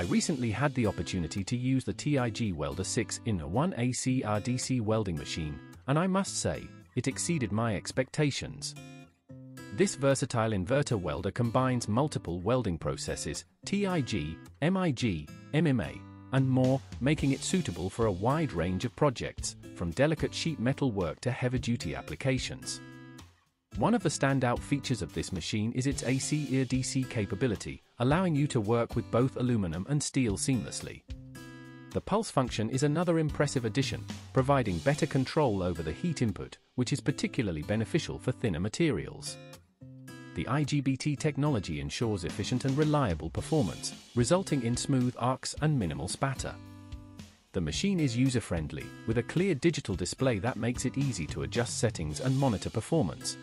I recently had the opportunity to use the TIG Welder 6 in a 1AC RDC welding machine, and I must say, it exceeded my expectations. This versatile inverter welder combines multiple welding processes, TIG, MIG, MMA, and more, making it suitable for a wide range of projects, from delicate sheet metal work to heavy-duty applications. One of the standout features of this machine is its AC ear DC capability, allowing you to work with both aluminum and steel seamlessly. The pulse function is another impressive addition, providing better control over the heat input, which is particularly beneficial for thinner materials. The IGBT technology ensures efficient and reliable performance, resulting in smooth arcs and minimal spatter. The machine is user-friendly, with a clear digital display that makes it easy to adjust settings and monitor performance.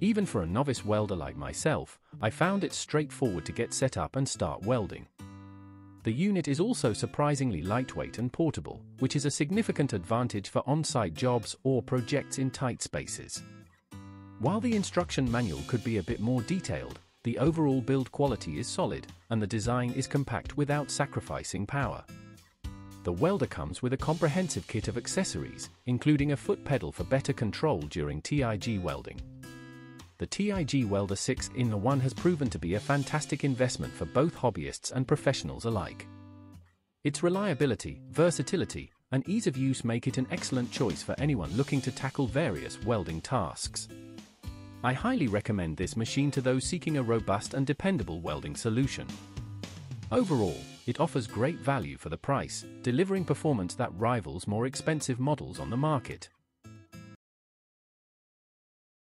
Even for a novice welder like myself, I found it straightforward to get set up and start welding. The unit is also surprisingly lightweight and portable, which is a significant advantage for on-site jobs or projects in tight spaces. While the instruction manual could be a bit more detailed, the overall build quality is solid, and the design is compact without sacrificing power. The welder comes with a comprehensive kit of accessories, including a foot pedal for better control during TIG welding the TIG Welder 6 in the 1 has proven to be a fantastic investment for both hobbyists and professionals alike. Its reliability, versatility, and ease of use make it an excellent choice for anyone looking to tackle various welding tasks. I highly recommend this machine to those seeking a robust and dependable welding solution. Overall, it offers great value for the price, delivering performance that rivals more expensive models on the market.